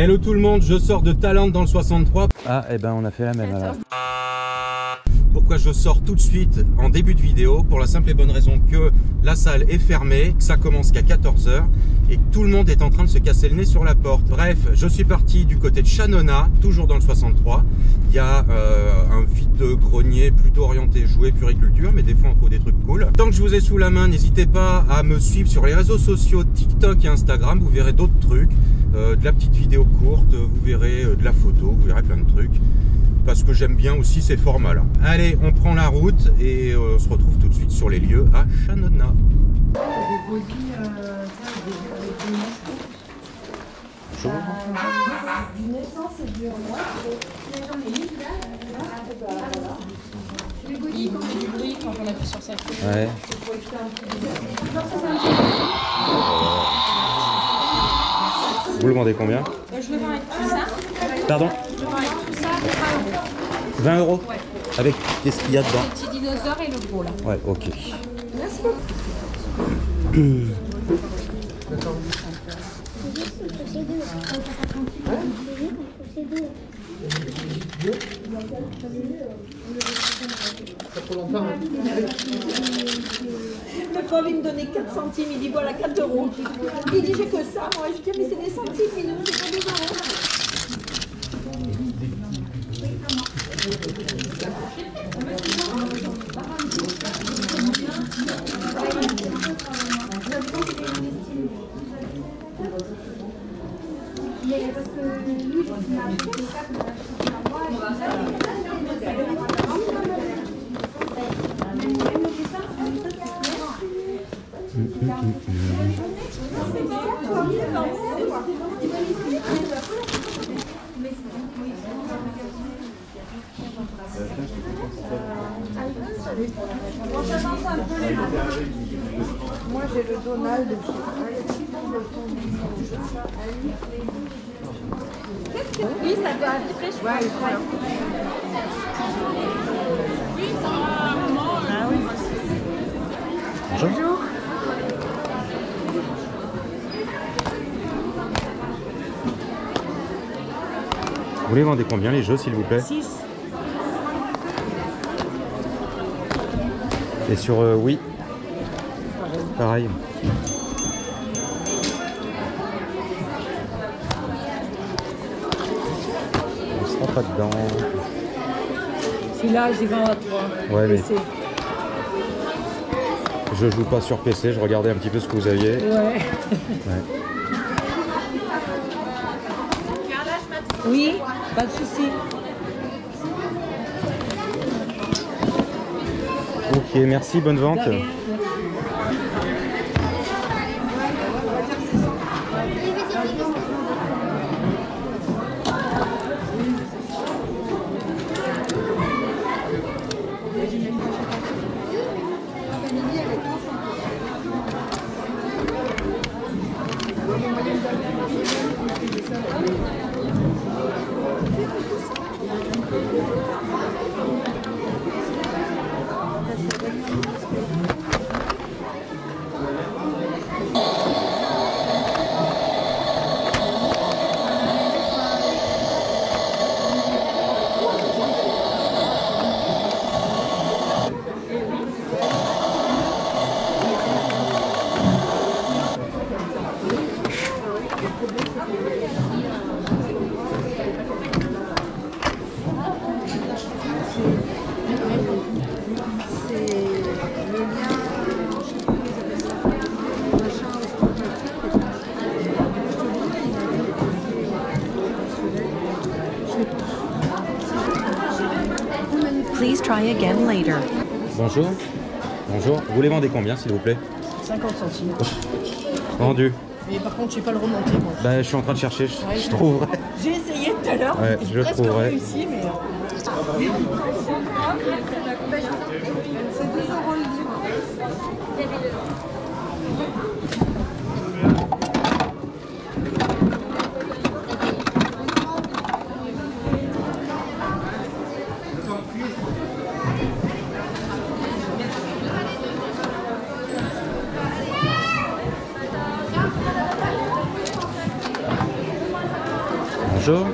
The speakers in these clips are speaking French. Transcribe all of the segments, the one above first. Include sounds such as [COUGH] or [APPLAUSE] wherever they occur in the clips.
Hello tout le monde, je sors de Talent dans le 63. Ah, et ben on a fait la même alors. Pourquoi je sors tout de suite en début de vidéo Pour la simple et bonne raison que la salle est fermée, que ça commence qu'à 14h et que tout le monde est en train de se casser le nez sur la porte. Bref, je suis parti du côté de Chanona, toujours dans le 63. Il y a euh, un vide grenier plutôt orienté jouet puriculture, mais des fois on trouve des trucs cool. Tant que je vous ai sous la main, n'hésitez pas à me suivre sur les réseaux sociaux TikTok et Instagram, vous verrez d'autres trucs, euh, de la petite vidéo courte, vous verrez euh, de la photo, vous verrez plein de trucs parce que j'aime bien aussi ces formats-là. Allez, on prend la route et euh, on se retrouve tout de suite sur les lieux à Chanona. Du naissance et du mois. Il fait du bruit quand on appuie sur sa clé. Ouais. Vous le vendez combien Je le vends avec tout ça. Pardon Je le vends avec tout ça, 20 20 euros. Ouais. Avec qu'est-ce qu'il y a dedans Le petit dinosaure et le gros là. Ouais, ok. Il n'a pas envie de me donner 4 centimes, il dit voilà 4 euros. Il dit j'ai que ça, moi je dis mais c'est des centimes, mais nous c'est pas des euros. Moi j'ai le Donald. Oui, ça doit vibrer, je crois. Bonjour. Vous les vendez combien les jeux s'il vous plaît? 6. Et sur euh, oui Pareil. Pas dedans. Celui-là, j'y vends à 3. Ouais, mais je joue pas sur PC, je regardais un petit peu ce que vous aviez. Ouais. Ouais. Oui, pas de souci. Ok, merci, bonne vente. try again later. Bonjour. Bonjour. Vous les vendez combien, s'il vous plaît? 50 centimes. [LAUGHS] Vendu. Mais par contre, je sais pas le remonter. Moi. Ben, je suis en train de chercher. Je, ouais, trouverai. J'ai essayé tout à l'heure. Ouais, je trouverai. Réussi, mais... Euh. Bonjour.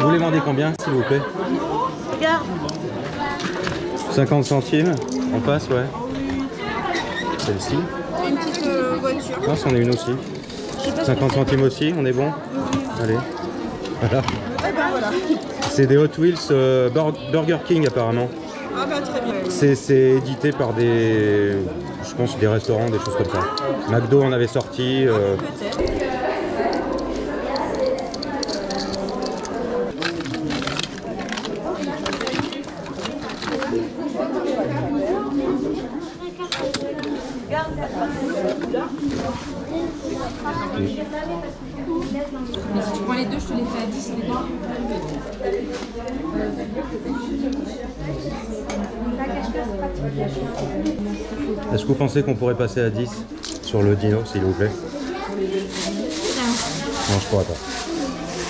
Vous les vendez combien, s'il vous plaît? Regarde. 50 centimes On passe, ouais. Celle-ci Une petite euh, voiture. Non, c'en est une aussi. 50 centimes aussi, on est bon Allez. Voilà. C'est des Hot Wheels euh, Bur- Burger King apparemment. Ah bah très bien. C'est édité par des, je pense, des restaurants, des choses comme ça. McDo en avait sorti. euh. Si tu prends les deux, je te les fais à 10 les. Est-ce que vous pensez qu'on pourrait passer à 10 sur le dino, s'il vous plaît? Non, je pourrais pas.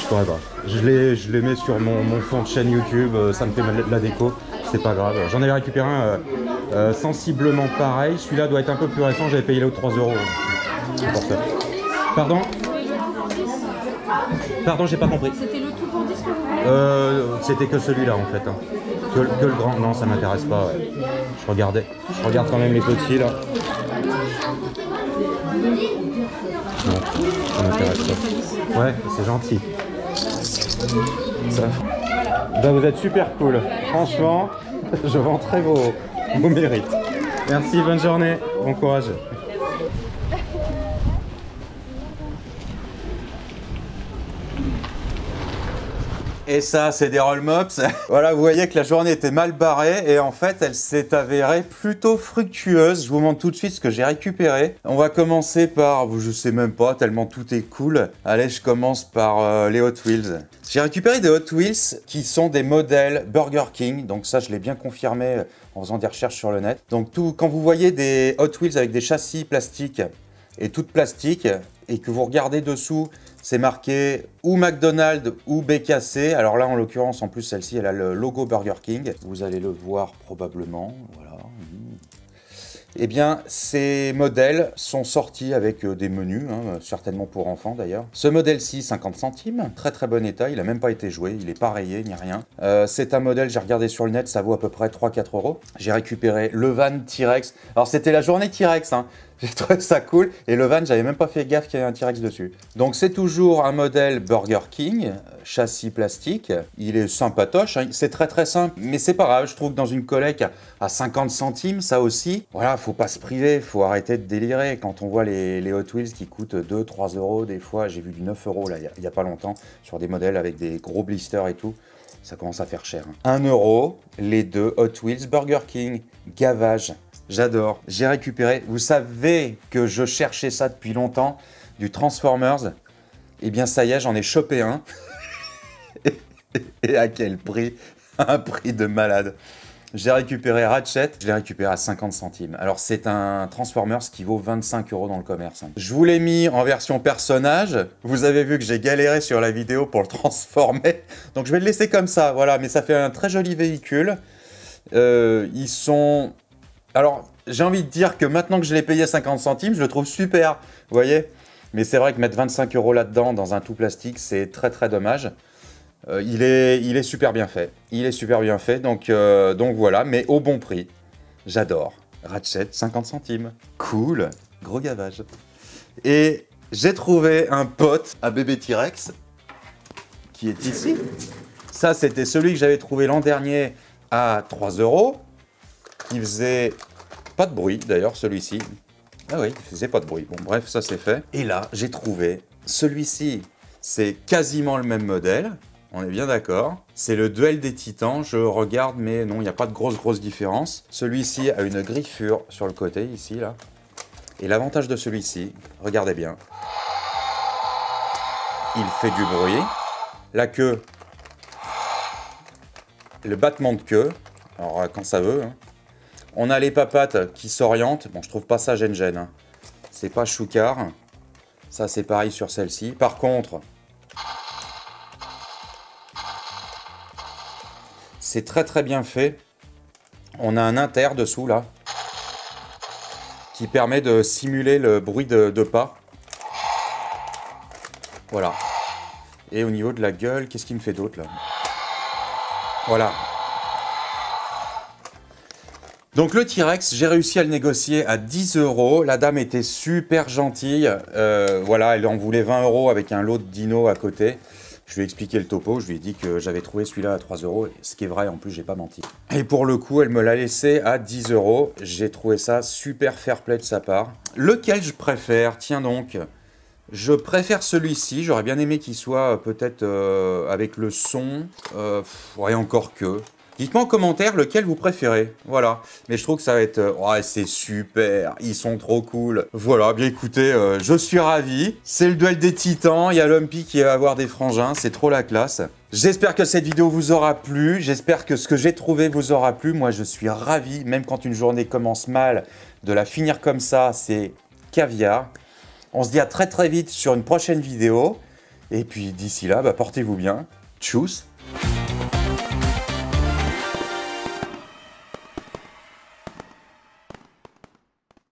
Je pourrais pas. Je les, je les mets sur mon, mon fond de chaîne YouTube, euh, ça me fait de la déco, c'est pas grave. J'en avais récupéré un euh, euh, sensiblement pareil. Celui-là doit être un peu plus récent, j'avais payé l'autre 3 euros. C'est pour. Pardon Pardon, j'ai pas compris. C'était le tout pour 10 que vous voulez Euh, c'était que celui-là en fait. hein. Que, que le grand, non, ça m'intéresse pas. ouais. Je regardais, je regarde quand même les petits là. Non, ça m'intéresse pas. Ouais, c'est gentil. Ça. Bah, vous êtes super cool. Franchement, [LAUGHS] je vends très vos, vos mérites. Merci, bonne journée, bon courage. Et ça, c'est des roll mops. [LAUGHS] voilà, vous voyez que la journée était mal barrée et en fait, elle s'est avérée plutôt fructueuse. Je vous montre tout de suite ce que j'ai récupéré. On va commencer par, je sais même pas, tellement tout est cool. Allez, je commence par euh, les Hot Wheels. J'ai récupéré des Hot Wheels qui sont des modèles Burger King. Donc ça, je l'ai bien confirmé en faisant des recherches sur le net. Donc tout, quand vous voyez des Hot Wheels avec des châssis plastiques et toutes plastiques et que vous regardez dessous, c'est marqué ou McDonald's ou BKC. Alors là, en l'occurrence, en plus, celle-ci, elle a le logo Burger King. Vous allez le voir probablement. Voilà. Eh bien, ces modèles sont sortis avec euh, des menus, hein, certainement pour enfants d'ailleurs. Ce modèle-ci, 50 centimes, très très bon état, il n'a même pas été joué, il est pas rayé ni rien. Euh, c'est un modèle, j'ai regardé sur le net, ça vaut à peu près 3-4 euros. J'ai récupéré le van T-Rex. Alors c'était la journée T-Rex, hein. [LAUGHS] J'ai trouvé ça cool. Et le van, j'avais même pas fait gaffe qu'il y avait un T-Rex dessus. Donc c'est toujours un modèle Burger King, châssis plastique. Il est sympatoche, hein. c'est très très simple. Mais c'est pas grave, je trouve que dans une collecte à- à 50 centimes, ça aussi, voilà, faut pas se priver, faut arrêter de délirer. Quand on voit les, Hot Wheels qui coûtent 2-3 euros, des fois, j'ai vu du 9 euros là, il y a- a pas longtemps, sur des modèles avec des gros blisters et tout. Ça commence à faire cher. 1 euro, les deux Hot Wheels Burger King. Gavage. J'adore. J'ai récupéré. Vous savez que je cherchais ça depuis longtemps. Du Transformers. Eh bien, ça y est, j'en ai chopé un. [LAUGHS] Et à quel prix? Un prix de malade. J'ai récupéré Ratchet, je l'ai récupéré à 50 centimes. Alors c'est un Transformers qui vaut 25 euros dans le commerce. hein. Je vous l'ai mis en version personnage. Vous avez vu que j'ai galéré sur la vidéo pour le transformer. Donc je vais le laisser comme ça, voilà. Mais ça fait un très joli véhicule. Euh, ils sont... Alors j'ai envie de dire que maintenant que je l'ai payé 50 centimes, je le trouve super. Vous voyez Mais c'est vrai que mettre 25 euros là-dedans dans un tout plastique, c'est très très dommage. Euh, il, est, il est super bien fait. Il est super bien fait, donc, euh, donc voilà, mais au bon prix. J'adore. Ratchet, 50 centimes. Cool. Gros gavage. Et j'ai trouvé un pote à bébé T-Rex qui est ici. Ça, c'était celui que j'avais trouvé l'an dernier à 3 euros. Il faisait pas de bruit, d'ailleurs, celui-ci. Ah oui, il faisait pas de bruit. Bon, bref, ça c'est fait. Et là, j'ai trouvé celui-ci. C'est quasiment le même modèle. On est bien d'accord. C'est le duel des titans. Je regarde, mais non, il n'y a pas de grosse, grosse différence. Celui-ci a une griffure sur le côté, ici, là. Et l'avantage de celui-ci, regardez bien. Il fait du bruit. La queue. Le battement de queue. Alors, euh, quand ça veut. hein. On a les papates qui s'orientent. Bon, je trouve pas ça gêne-gêne. hein. C'est pas choucard. Ça, c'est pareil sur celle-ci. Par contre, c'est très très bien fait. On a un inter dessous là qui permet de simuler le bruit de, de pas. Voilà. Et au niveau de la gueule, qu'est-ce qui me fait d'autre là? Voilà. Donc le T-Rex, j'ai réussi à le négocier à 10 euros. La dame était super gentille. Euh, voilà, elle en voulait 20 euros avec un lot de dino à côté. Je lui ai expliqué le topo, je lui ai dit que j'avais trouvé celui-là à 3 euros, ce qui est vrai, en plus j'ai pas menti. Et pour le coup, elle me l'a laissé à 10 euros. J'ai trouvé ça super fair play de sa part. Lequel je préfère? Tiens donc, je préfère celui-ci. J'aurais bien aimé qu'il soit euh, peut-être euh, avec le son. Ouais, encore que. Dites-moi en commentaire lequel vous préférez. Voilà. Mais je trouve que ça va être... euh, Ouais, c'est super. Ils sont trop cool. Voilà, bien écoutez, euh, je suis ravi. C'est le duel des titans. Il y a Lumpy qui va avoir des frangins. C'est trop la classe. J'espère que cette vidéo vous aura plu. J'espère que ce que j'ai trouvé vous aura plu. Moi, je suis ravi. Même quand une journée commence mal, de la finir comme ça, c'est caviar. On se dit à très très vite sur une prochaine vidéo. Et puis d'ici là, bah, portez-vous bien. Tchuss